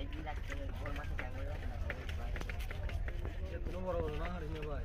একদিন রাখতে বড় মাছ বড় বড় না হারিয়ে ভাই